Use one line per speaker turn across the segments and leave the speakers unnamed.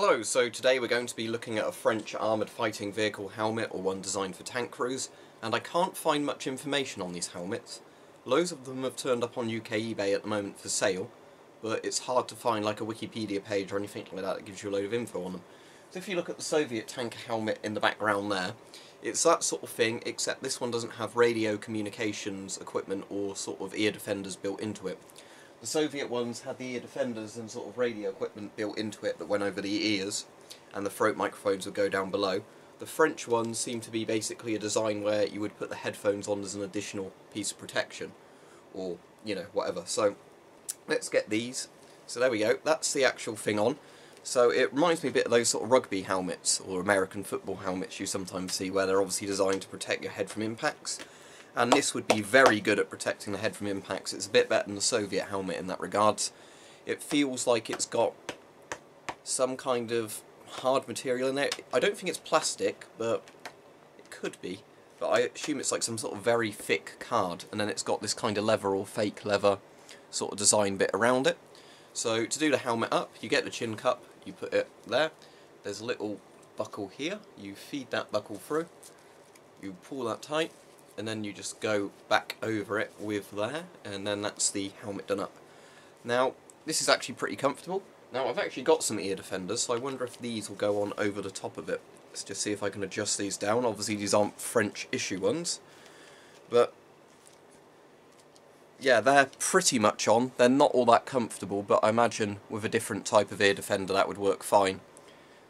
Hello, so today we're going to be looking at a French armoured fighting vehicle helmet, or one designed for tank crews, and I can't find much information on these helmets. Loads of them have turned up on UK eBay at the moment for sale, but it's hard to find like a Wikipedia page or anything like that that gives you a load of info on them. So if you look at the Soviet tanker helmet in the background there, it's that sort of thing, except this one doesn't have radio communications equipment or sort of ear defenders built into it. The Soviet ones had the ear defenders and sort of radio equipment built into it that went over the ears, and the throat microphones would go down below. The French ones seem to be basically a design where you would put the headphones on as an additional piece of protection, or, you know, whatever. So, let's get these. So there we go, that's the actual thing on. So it reminds me a bit of those sort of rugby helmets, or American football helmets you sometimes see, where they're obviously designed to protect your head from impacts and this would be very good at protecting the head from impacts. It's a bit better than the Soviet helmet in that regard. It feels like it's got some kind of hard material in there. I don't think it's plastic, but it could be. But I assume it's like some sort of very thick card, and then it's got this kind of leather or fake leather sort of design bit around it. So to do the helmet up, you get the chin cup, you put it there. There's a little buckle here. You feed that buckle through. You pull that tight, and then you just go back over it with there and then that's the helmet done up. Now this is actually pretty comfortable. Now I've actually got some ear defenders so I wonder if these will go on over the top of it. Let's just see if I can adjust these down. Obviously these aren't French issue ones but yeah they're pretty much on. They're not all that comfortable but I imagine with a different type of ear defender that would work fine.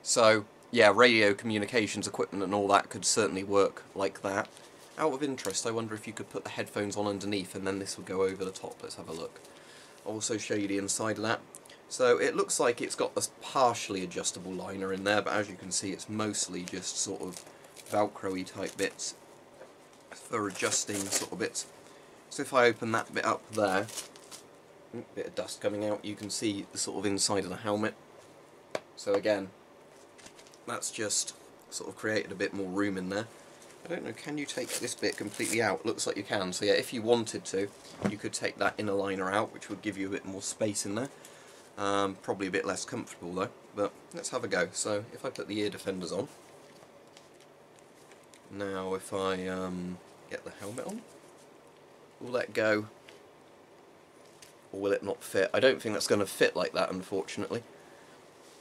So yeah radio communications equipment and all that could certainly work like that. Out of interest, I wonder if you could put the headphones on underneath and then this would go over the top. Let's have a look. I'll also show you the inside of that. So it looks like it's got a partially adjustable liner in there, but as you can see it's mostly just sort of velcro-y type bits for adjusting sort of bits. So if I open that bit up there, bit of dust coming out, you can see the sort of inside of the helmet. So again, that's just sort of created a bit more room in there. I don't know, can you take this bit completely out? Looks like you can. So yeah, if you wanted to, you could take that inner liner out, which would give you a bit more space in there. Um, probably a bit less comfortable though, but let's have a go. So if I put the ear defenders on, now if I um, get the helmet on, will that go, or will it not fit? I don't think that's going to fit like that, unfortunately.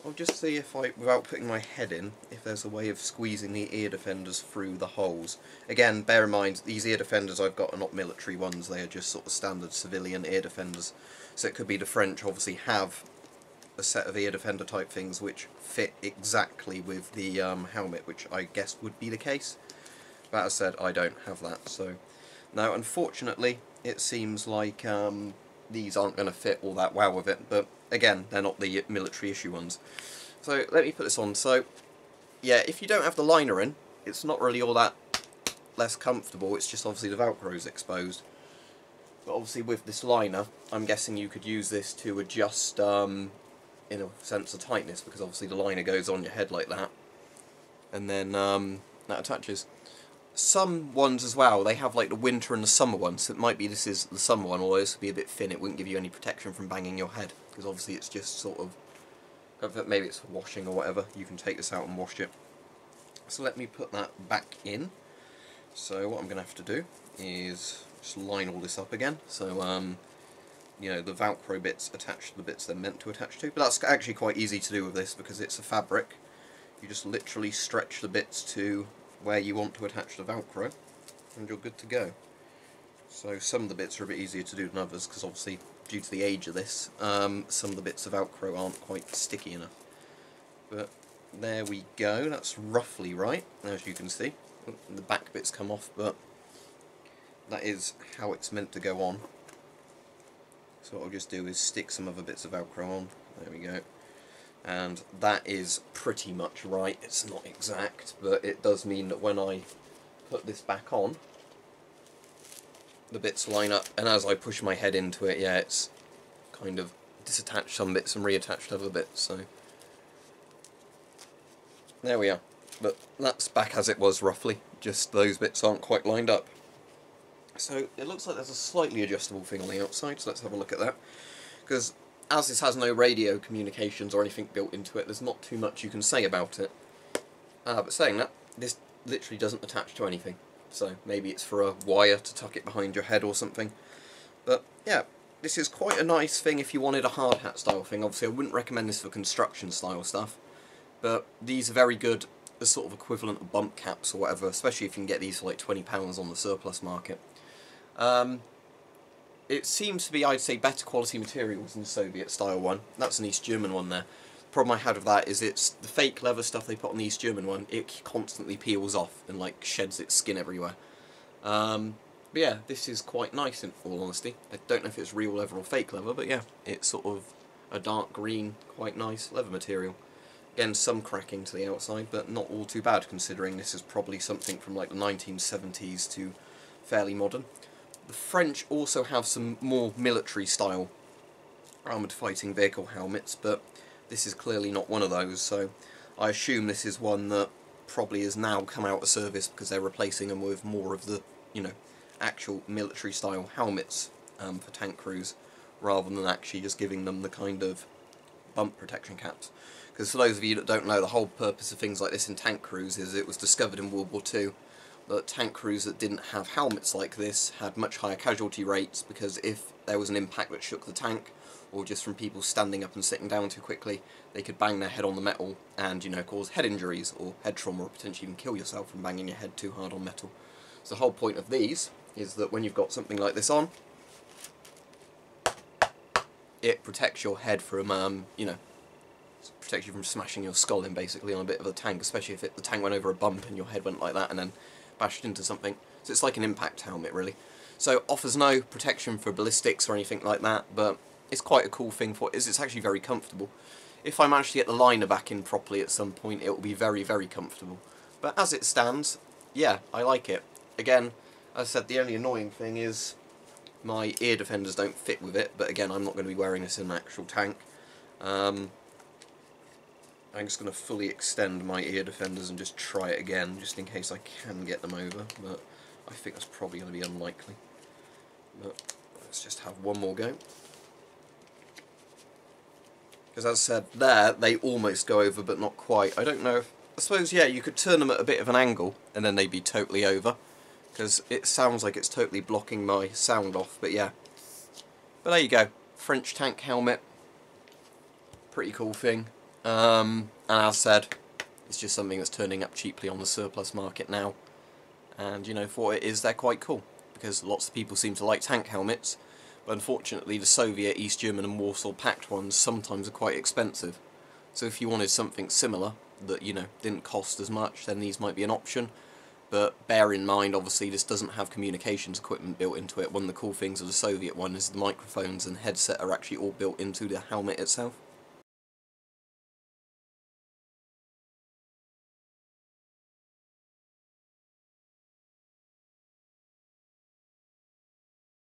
I'll just see if I, without putting my head in, if there's a way of squeezing the ear defenders through the holes. Again, bear in mind, these ear defenders I've got are not military ones, they are just sort of standard civilian ear defenders. So it could be the French obviously have a set of ear defender type things which fit exactly with the um, helmet, which I guess would be the case. But as I said, I don't have that, so... Now, unfortunately, it seems like um, these aren't going to fit all that well with it, but again, they're not the military issue ones. So let me put this on. So yeah, if you don't have the liner in, it's not really all that less comfortable. It's just obviously the Velcro is exposed. But obviously with this liner, I'm guessing you could use this to adjust, um, in a sense, of tightness, because obviously the liner goes on your head like that. And then um, that attaches. Some ones as well, they have like the winter and the summer ones. So it might be this is the summer one, although this would be a bit thin. It wouldn't give you any protection from banging your head because obviously it's just sort of, maybe it's washing or whatever, you can take this out and wash it. So let me put that back in. So what I'm going to have to do is just line all this up again. So, um, you know, the Velcro bits attach to the bits they're meant to attach to. But that's actually quite easy to do with this because it's a fabric. You just literally stretch the bits to where you want to attach the Velcro and you're good to go. So some of the bits are a bit easier to do than others because obviously due to the age of this, um, some of the bits of Velcro aren't quite sticky enough. But there we go, that's roughly right, as you can see. The back bits come off, but that is how it's meant to go on. So what I'll just do is stick some other bits of Velcro on. There we go. And that is pretty much right. It's not exact, but it does mean that when I put this back on, the bits line up, and as I push my head into it, yeah, it's kind of disattached some bits and reattached other bits, so... There we are. But that's back as it was, roughly. Just those bits aren't quite lined up. So, it looks like there's a slightly adjustable thing on the outside, so let's have a look at that. Because as this has no radio communications or anything built into it, there's not too much you can say about it. Uh, but saying that, this literally doesn't attach to anything. So maybe it's for a wire to tuck it behind your head or something. But yeah, this is quite a nice thing if you wanted a hard hat style thing. Obviously I wouldn't recommend this for construction style stuff. But these are very good as sort of equivalent of bump caps or whatever, especially if you can get these for like £20 on the surplus market. Um, it seems to be, I'd say, better quality materials than the Soviet style one. That's an East German one there. The problem I had with that is it's the fake leather stuff they put on the East German one, it constantly peels off and like sheds its skin everywhere. Um, but yeah, this is quite nice in all honesty. I don't know if it's real leather or fake leather, but yeah, it's sort of a dark green, quite nice leather material. Again, some cracking to the outside, but not all too bad considering this is probably something from like the 1970s to fairly modern. The French also have some more military style armoured fighting vehicle helmets, but this is clearly not one of those, so I assume this is one that probably has now come out of service because they're replacing them with more of the, you know, actual military style helmets um, for tank crews, rather than actually just giving them the kind of bump protection caps. Because for those of you that don't know, the whole purpose of things like this in tank crews is it was discovered in World War II that tank crews that didn't have helmets like this had much higher casualty rates because if there was an impact that shook the tank, or just from people standing up and sitting down too quickly, they could bang their head on the metal and, you know, cause head injuries or head trauma or potentially even kill yourself from banging your head too hard on metal. So the whole point of these is that when you've got something like this on, it protects your head from, um, you know, protects you from smashing your skull in basically on a bit of a tank, especially if it, the tank went over a bump and your head went like that and then bashed into something. So it's like an impact helmet really. So offers no protection for ballistics or anything like that, but it's quite a cool thing for it. Is it's actually very comfortable. If I manage to get the liner back in properly at some point, it will be very, very comfortable. But as it stands, yeah, I like it. Again, as I said, the only annoying thing is my ear defenders don't fit with it, but again, I'm not going to be wearing this in an actual tank. Um, I'm just going to fully extend my ear defenders and just try it again, just in case I can get them over, but I think that's probably going to be unlikely. But let's just have one more go. Because as I said, there, they almost go over, but not quite. I don't know if... I suppose, yeah, you could turn them at a bit of an angle, and then they'd be totally over. Because it sounds like it's totally blocking my sound off, but yeah. But there you go. French tank helmet. Pretty cool thing. Um, and as said, it's just something that's turning up cheaply on the surplus market now. And, you know, for what it is, they're quite cool. Because lots of people seem to like tank helmets. But unfortunately, the Soviet, East German and Warsaw Pact ones sometimes are quite expensive. So if you wanted something similar, that, you know, didn't cost as much, then these might be an option. But bear in mind, obviously, this doesn't have communications equipment built into it. One of the cool things of the Soviet one is the microphones and headset are actually all built into the helmet itself.